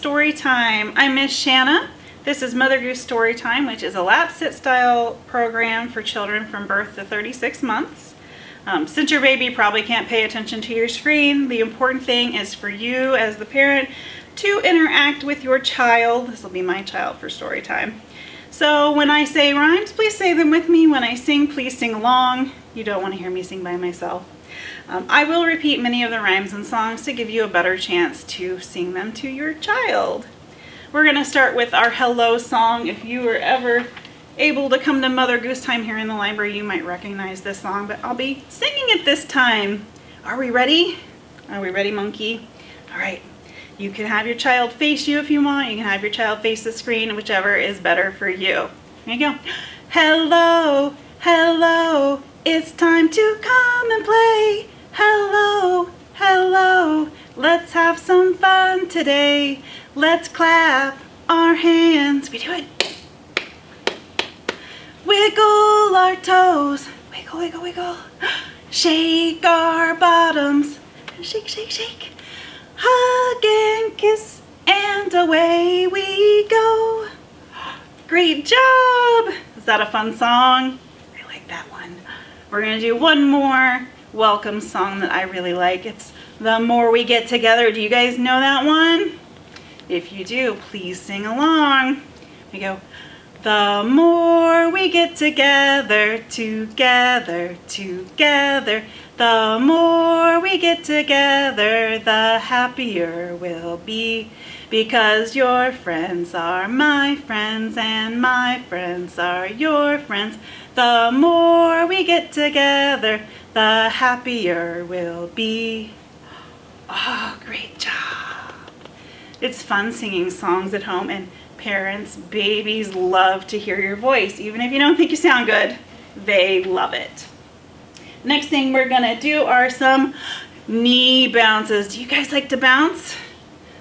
Story Time. I'm Miss Shanna. This is Mother Goose Story Time, which is a lap sit style program for children from birth to 36 months. Um, since your baby probably can't pay attention to your screen, the important thing is for you as the parent to interact with your child. This will be my child for story time. So when I say rhymes, please say them with me. When I sing, please sing along. You don't want to hear me sing by myself. Um, I will repeat many of the rhymes and songs to give you a better chance to sing them to your child. We're going to start with our hello song. If you were ever able to come to Mother Goose Time here in the library, you might recognize this song, but I'll be singing it this time. Are we ready? Are we ready, monkey? All right. You can have your child face you if you want. You can have your child face the screen, whichever is better for you. Here you go. Hello, hello, it's time to come and play. Hello, hello, let's have some fun today. Let's clap our hands. We do it. Wiggle our toes. Wiggle, wiggle, wiggle. Shake our bottoms. Shake, shake, shake. Hug and kiss and away we go. Great job. Is that a fun song? I like that one. We're gonna do one more welcome song that I really like. It's The More We Get Together. Do you guys know that one? If you do, please sing along. We go, the more we get together, together, together, the more we get together, the happier we'll be. Because your friends are my friends and my friends are your friends. The more we get together, the happier we'll be. Oh, great job. It's fun singing songs at home and parents, babies love to hear your voice. Even if you don't think you sound good, they love it. Next thing we're gonna do are some knee bounces. Do you guys like to bounce?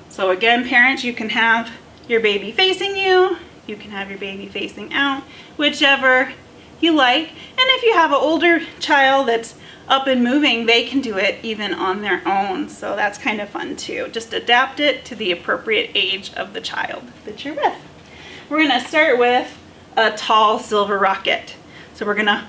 So again, parents, you can have your baby facing you, you can have your baby facing out, whichever you like. And if you have an older child that's up and moving, they can do it even on their own. So that's kind of fun too. Just adapt it to the appropriate age of the child that you're with. We're gonna start with a tall silver rocket. So we're gonna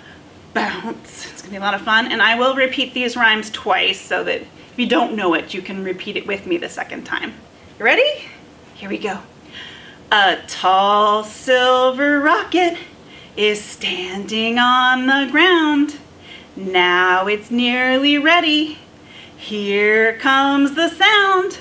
bounce. It's gonna be a lot of fun. And I will repeat these rhymes twice so that if you don't know it, you can repeat it with me the second time. You ready? Here we go. A tall silver rocket is standing on the ground. Now it's nearly ready. Here comes the sound.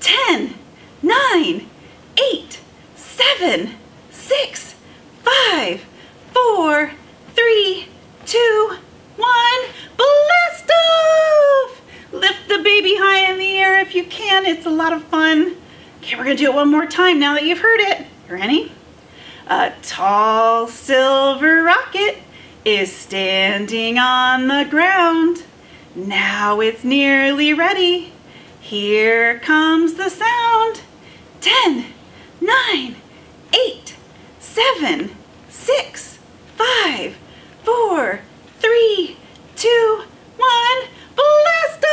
Ten, nine, eight, seven, six, five, four, three, two, one. Blast off! Lift the baby high in the air if you can. It's a lot of fun. Okay, we're gonna do it one more time now that you've heard it. You ready? A tall silver rocket is standing on the ground. Now it's nearly ready. Here comes the sound. Ten, nine, eight, seven, six, five, four, three, two, one. Blast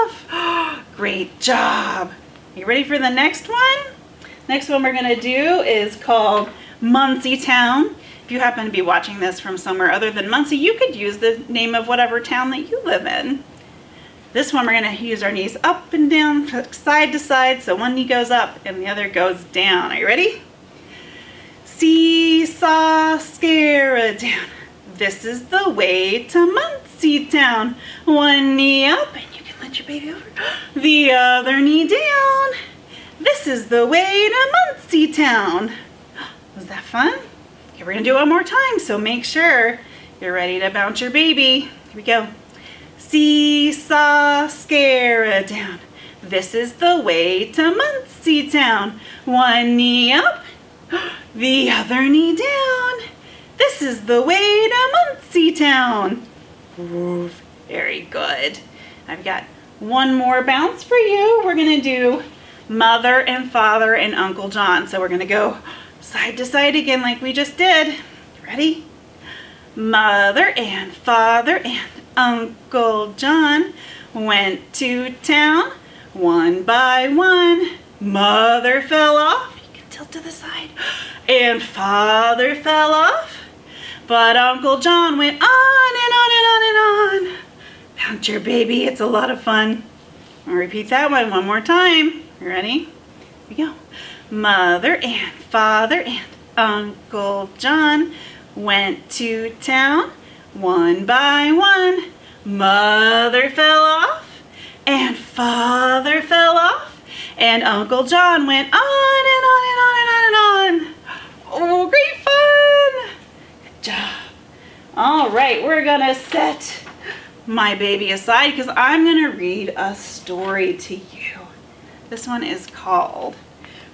off! Great job. You ready for the next one? Next one we're gonna do is called Muncie Town. If you happen to be watching this from somewhere other than Muncie, you could use the name of whatever town that you live in. This one we're to use our knees up and down, side to side, so one knee goes up and the other goes down. Are you ready? Seesaw, scare down. This is the way to Muncie Town. One knee up, and you can let your baby over. The other knee down. This is the way to Muncie Town. Was that fun? Okay, we're gonna do it one more time, so make sure you're ready to bounce your baby. Here we go. Seesaw, scare down. This is the way to Muncie Town. One knee up, the other knee down. This is the way to Muncie Town. Very good. I've got one more bounce for you. We're gonna do mother and father and Uncle John. So we're gonna go side to side again like we just did. Ready? Mother and father and Uncle John went to town one by one. Mother fell off. You can tilt to the side. And father fell off. But Uncle John went on and on and on and on. Bounce your baby. It's a lot of fun. I'll repeat that one one more time. Ready? Here we go. Mother and father and Uncle John went to town one by one. Mother fell off and father fell off and Uncle John went on and on and on and on and on. Oh, great fun! Good job. All right, we're gonna set my baby aside because I'm gonna read a story to you. This one is called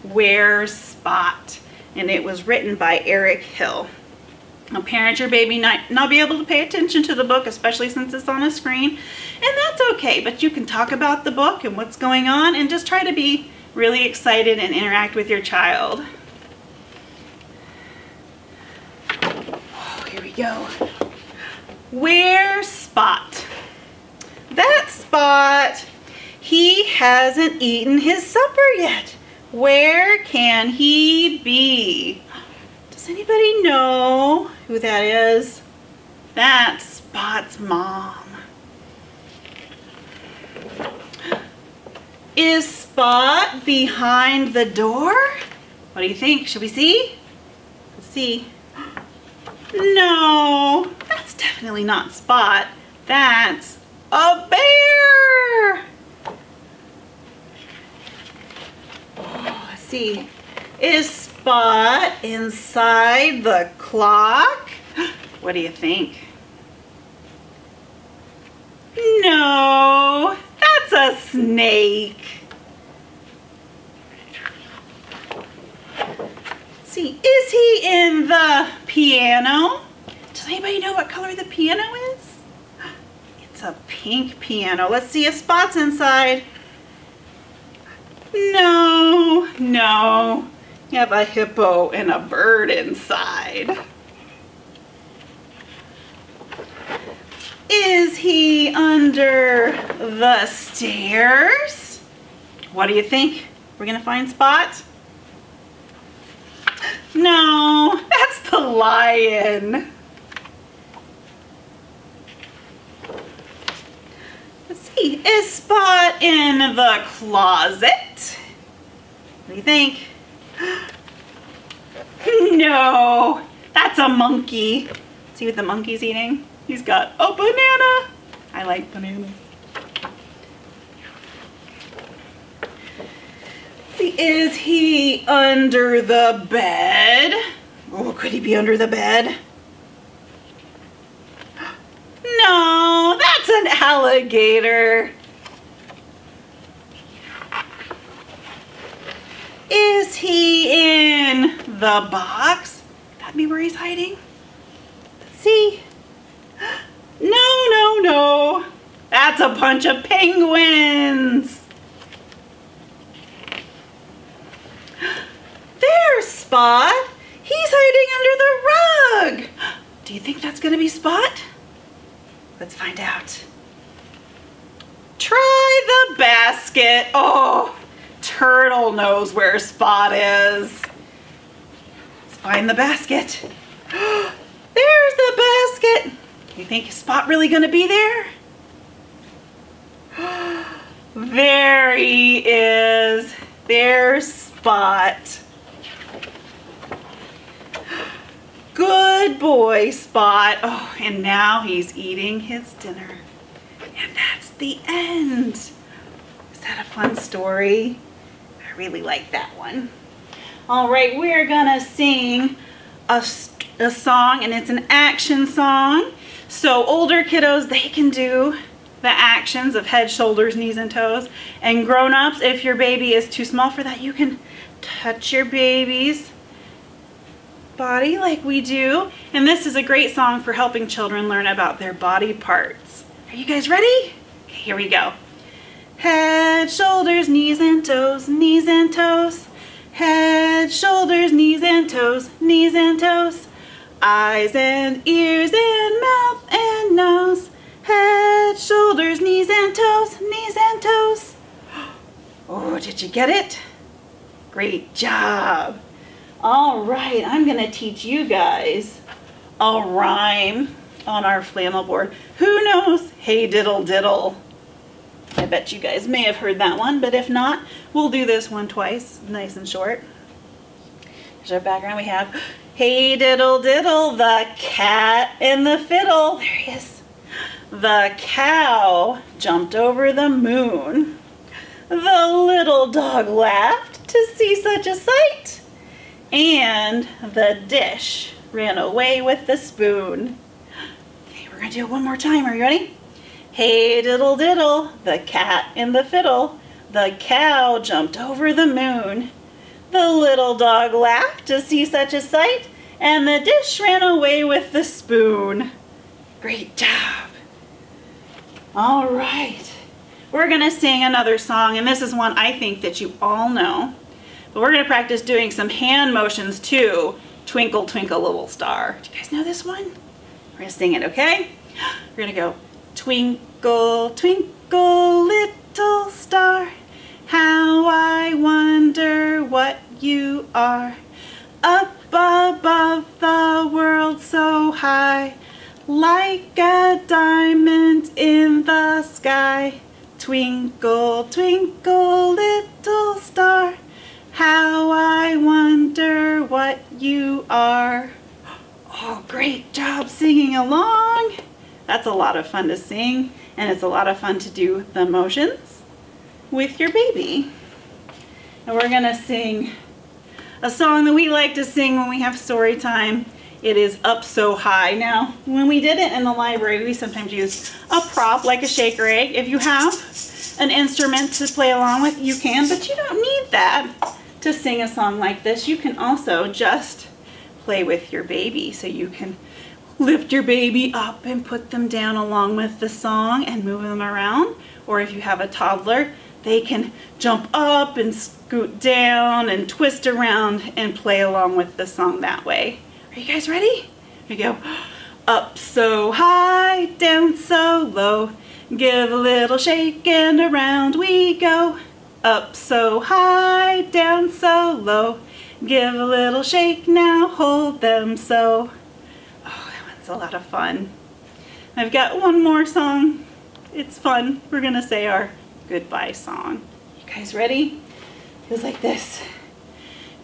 Where's Spot? And it was written by Eric Hill. Now, parent your baby not, not be able to pay attention to the book, especially since it's on a screen, and that's okay, but you can talk about the book and what's going on and just try to be really excited and interact with your child. Oh, here we go. Where's Spot? That Spot, he hasn't eaten his supper yet. Where can he be? Does anybody know who that is? That's Spot's mom. Is Spot behind the door? What do you think? Should we see? Let's see. No, that's definitely not Spot. That's a bear. Oh, let's see. Is Spot inside the clock? What do you think? No, that's a snake. Let's see, is he in the piano? Does anybody know what color the piano is? It's a pink piano. Let's see if Spot's inside. No, no. You have a hippo and a bird inside. Is he under the stairs? What do you think? We're gonna find Spot? No, that's the lion. Let's see, is Spot in the closet? What do you think? No, that's a monkey. See what the monkey's eating? He's got a banana. I like bananas. See, is he under the bed? Oh, could he be under the bed? No, that's an alligator. Is he in the box? That be where he's hiding? Let's see. No, no, no. That's a bunch of penguins. There's Spot. He's hiding under the rug. Do you think that's going to be Spot? Let's find out. Try the basket. Oh, Turtle knows where Spot is. Let's find the basket. There's the basket. You think Spot really gonna be there? There he is. There's Spot. Good boy, Spot. Oh, and now he's eating his dinner. And that's the end. Is that a fun story? Really like that one. All right, we're gonna sing a, a song and it's an action song. So older kiddos, they can do the actions of head, shoulders, knees, and toes. And grown-ups, if your baby is too small for that, you can touch your baby's body like we do. And this is a great song for helping children learn about their body parts. Are you guys ready? Okay, here we go. Head, shoulders, knees and toes, knees and toes. Head, shoulders, knees and toes, knees and toes. Eyes and ears and mouth and nose. Head, shoulders, knees and toes, knees and toes. Oh, did you get it? Great job. All right, I'm gonna teach you guys a rhyme on our flannel board. Who knows? Hey diddle diddle. I bet you guys may have heard that one, but if not, we'll do this one twice, nice and short. Here's our background. We have, hey diddle diddle, the cat and the fiddle. There he is. The cow jumped over the moon. The little dog laughed to see such a sight. And the dish ran away with the spoon. Okay, we're gonna do it one more time. Are you ready? Hey diddle diddle, the cat and the fiddle. The cow jumped over the moon. The little dog laughed to see such a sight, and the dish ran away with the spoon. Great job. All right. We're going to sing another song, and this is one I think that you all know. But we're going to practice doing some hand motions too. Twinkle, twinkle, little star. Do you guys know this one? We're going to sing it, okay? We're going to go twinkle, twinkle, twinkle, little star. How I wonder what you are. Up above the world so high like a diamond in the sky. Twinkle, twinkle, little star, how I wonder what you are. Oh, great job singing along. That's a lot of fun to sing, and it's a lot of fun to do the motions with your baby. And we're gonna sing a song that we like to sing when we have story time it is up so high. Now, when we did it in the library, we sometimes use a prop like a shaker egg. If you have an instrument to play along with, you can, but you don't need that to sing a song like this. You can also just play with your baby. So you can lift your baby up and put them down along with the song and move them around. Or if you have a toddler, they can jump up and scoot down and twist around and play along with the song that way. Are you guys ready? Here we go. Up so high, down so low. Give a little shake and around we go. Up so high, down so low. Give a little shake now, hold them so. A lot of fun. I've got one more song. It's fun. We're gonna say our goodbye song. You guys ready? It goes like this.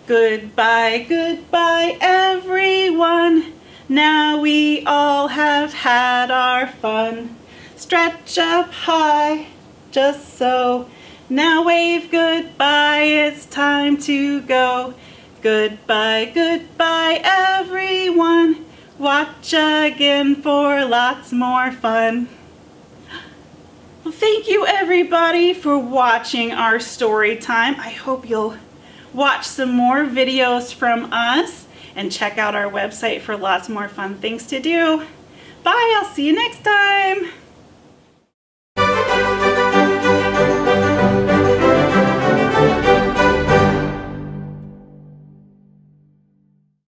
Goodbye, goodbye everyone. Now we all have had our fun. Stretch up high, just so. Now wave goodbye, it's time to go. Goodbye, goodbye everyone. Watch again for lots more fun. Well, thank you everybody for watching our story time. I hope you'll watch some more videos from us, and check out our website for lots more fun things to do. Bye, I'll see you next time.